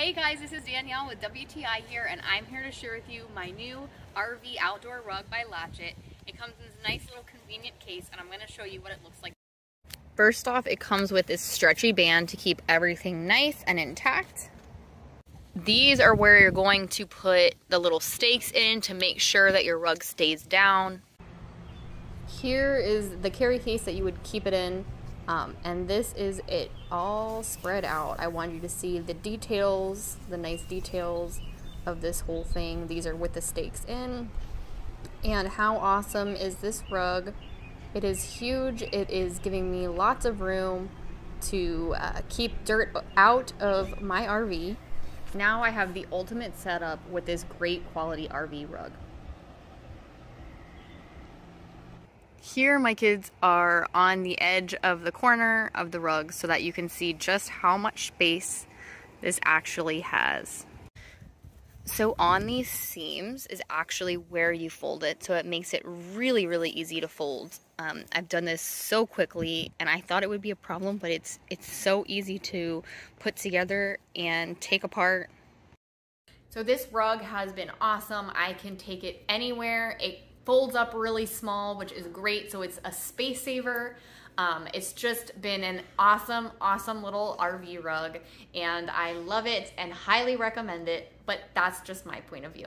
Hey guys, this is Danielle with WTI here and I'm here to share with you my new RV outdoor rug by LATCH.IT. It comes in this nice little convenient case and I'm going to show you what it looks like. First off, it comes with this stretchy band to keep everything nice and intact. These are where you're going to put the little stakes in to make sure that your rug stays down. Here is the carry case that you would keep it in um, and this is it all spread out. I want you to see the details, the nice details of this whole thing. These are with the stakes in. And how awesome is this rug? It is huge. It is giving me lots of room to uh, keep dirt out of my RV. Now I have the ultimate setup with this great quality RV rug. Here my kids are on the edge of the corner of the rug so that you can see just how much space this actually has. So on these seams is actually where you fold it, so it makes it really, really easy to fold. Um, I've done this so quickly, and I thought it would be a problem, but it's it's so easy to put together and take apart. So this rug has been awesome. I can take it anywhere. It folds up really small, which is great. So it's a space saver. Um, it's just been an awesome, awesome little RV rug and I love it and highly recommend it, but that's just my point of view.